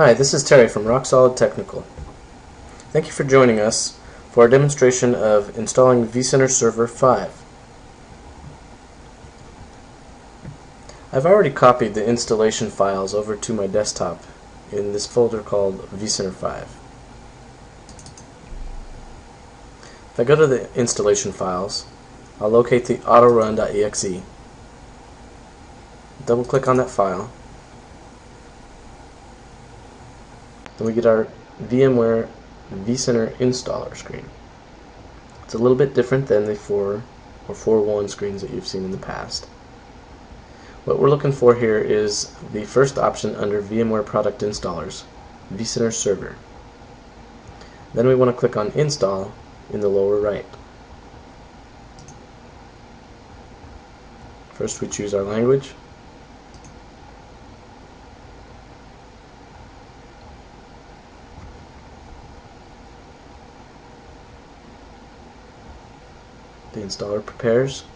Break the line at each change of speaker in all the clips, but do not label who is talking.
Hi, this is Terry from Rock Solid Technical. Thank you for joining us for our demonstration of installing vCenter Server 5. I've already copied the installation files over to my desktop in this folder called vCenter 5. If I go to the installation files, I'll locate the autorun.exe, double click on that file, then we get our VMware vCenter installer screen. It's a little bit different than the 4 or 4.1 screens that you've seen in the past. What we're looking for here is the first option under VMware Product Installers, vCenter Server. Then we want to click on Install in the lower right. First we choose our language. The installer prepares.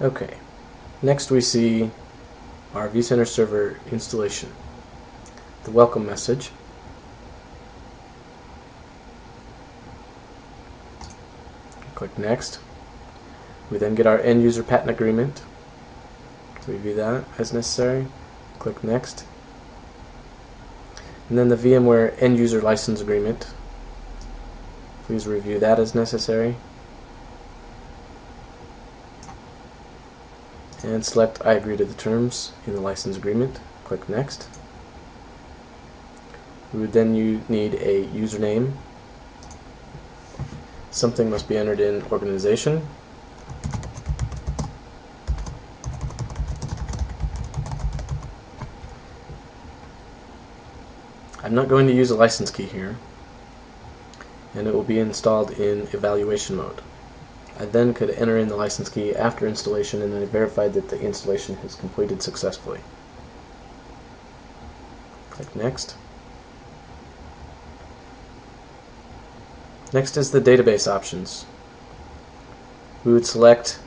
Okay, next we see our vCenter server installation. The welcome message. Click next. We then get our end user patent agreement. Review that as necessary. Click next. And then the VMware end user license agreement. Please review that as necessary. And select I agree to the terms in the license agreement. Click Next. We would then you need a username. Something must be entered in organization. I'm not going to use a license key here and it will be installed in evaluation mode. I then could enter in the license key after installation and then verified that the installation has completed successfully. Click Next. Next is the database options. We would select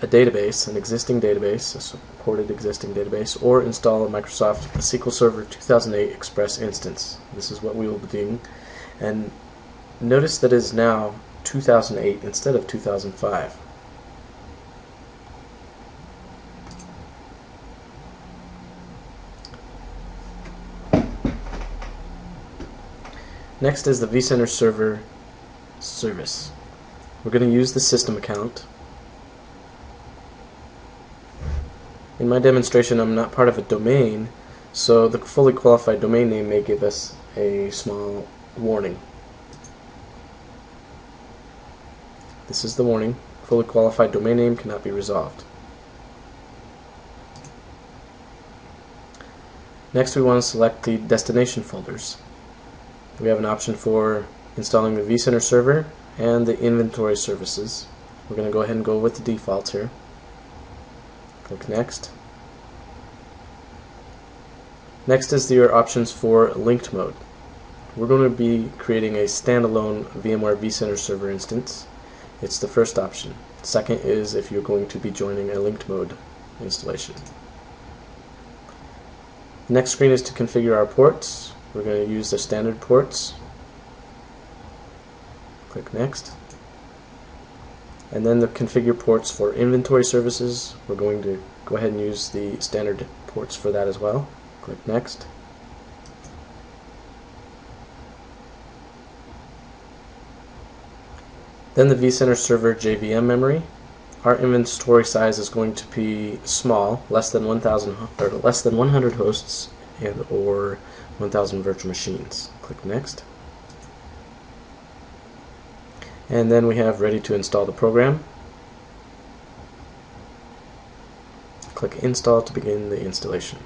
a database, an existing database, a supported existing database, or install a Microsoft SQL Server 2008 Express instance. This is what we will be doing. And notice that is now 2008 instead of 2005. Next is the vCenter server service. We're going to use the system account. In my demonstration I'm not part of a domain, so the fully qualified domain name may give us a small warning. This is the warning. Fully qualified domain name cannot be resolved. Next we want to select the destination folders. We have an option for installing the vCenter server and the inventory services. We're going to go ahead and go with the defaults here. Click Next. Next is your options for linked mode. We're going to be creating a standalone VMware vCenter server instance. It's the first option. Second is if you're going to be joining a linked mode installation. Next screen is to configure our ports. We're going to use the standard ports. Click Next. And then the configure ports for inventory services. We're going to go ahead and use the standard ports for that as well. Click Next. Then the vCenter server JVM memory. Our inventory size is going to be small, less than 1,000 or less than 100 hosts and or 1,000 virtual machines. Click Next. And then we have ready to install the program. Click Install to begin the installation.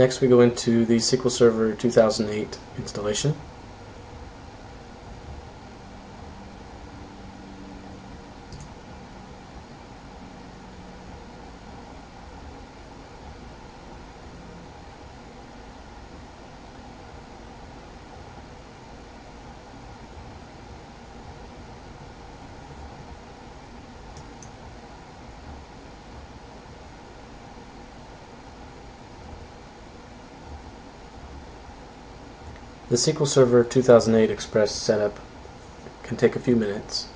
Next we go into the SQL Server 2008 installation. The SQL Server 2008 Express setup can take a few minutes.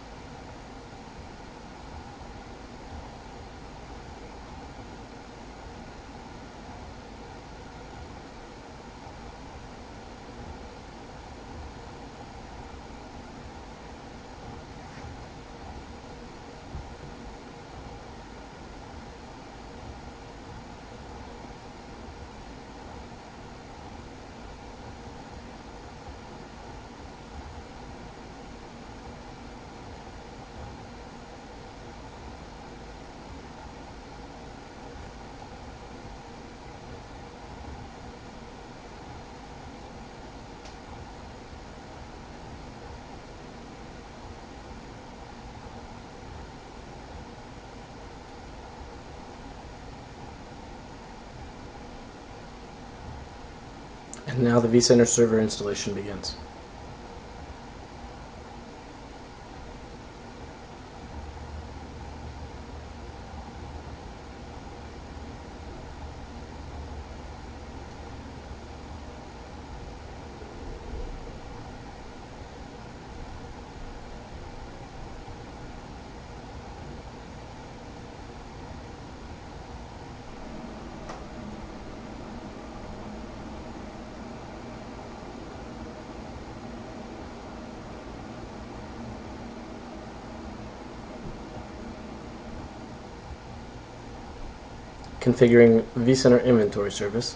And now the vCenter server installation begins. Configuring vCenter inventory service.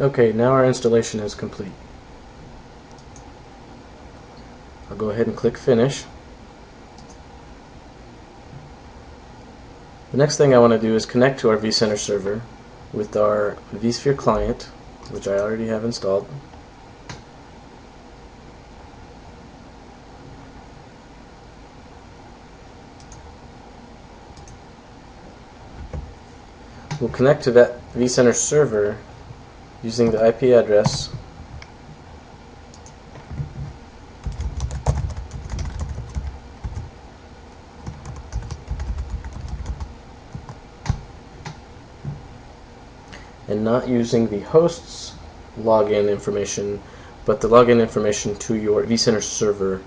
Okay, now our installation is complete. I'll go ahead and click Finish. The next thing I want to do is connect to our vCenter server with our vSphere client, which I already have installed. We'll connect to that vCenter server using the IP address and not using the host's login information, but the login information to your vCenter server.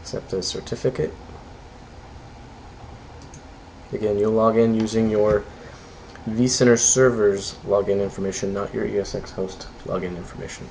Accept a certificate. Again, you'll log in using your vCenter server's login information, not your ESX host login information.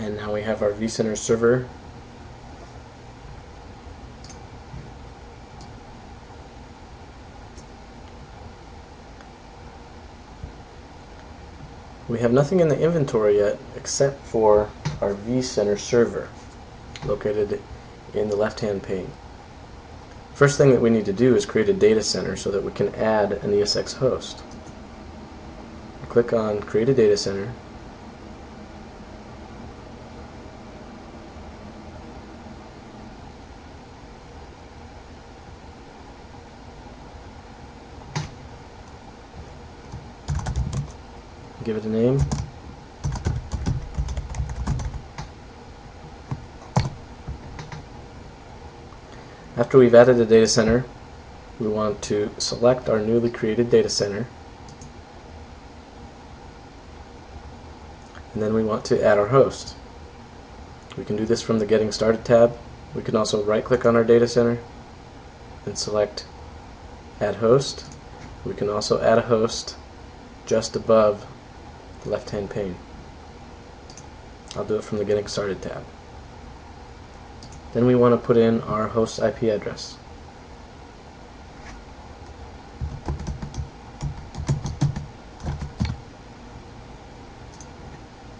And now we have our vCenter server. We have nothing in the inventory yet except for our vCenter server located in the left hand pane. First thing that we need to do is create a data center so that we can add an ESX host. Click on create a data center give it a name. After we've added a data center, we want to select our newly created data center and then we want to add our host. We can do this from the Getting Started tab. We can also right click on our data center and select Add Host. We can also add a host just above left hand pane. I'll do it from the Getting Started tab. Then we want to put in our host IP address.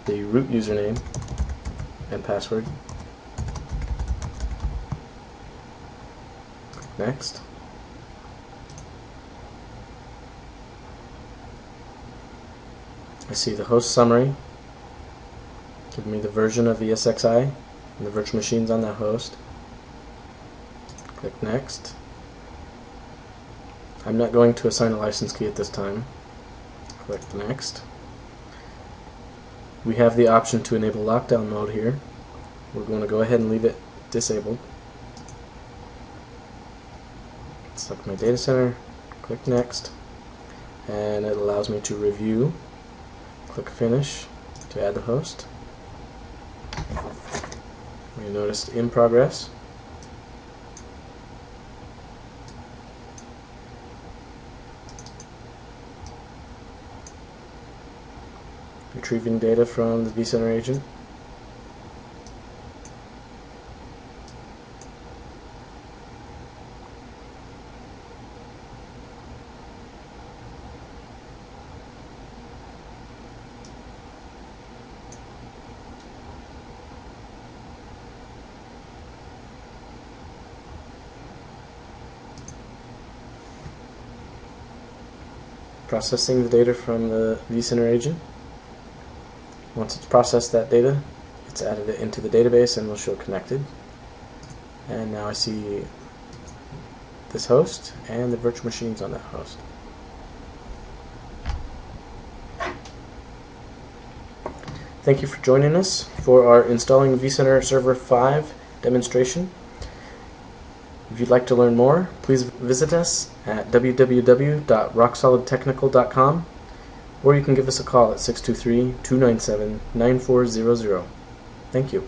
The root username and password. Next. I see the host summary, giving me the version of ESXi and the virtual machines on that host. Click Next. I'm not going to assign a license key at this time. Click Next. We have the option to enable lockdown mode here. We're going to go ahead and leave it disabled. Select my data center, click Next, and it allows me to review click finish to add the host. We noticed in progress. Retrieving data from the vCenter agent. Processing the data from the vCenter agent. Once it's processed that data, it's added it into the database and will show connected. And now I see this host and the virtual machines on that host. Thank you for joining us for our installing vCenter Server 5 demonstration. If you'd like to learn more, please visit us at www.rocksolidtechnical.com or you can give us a call at 623 297 9400. Thank you.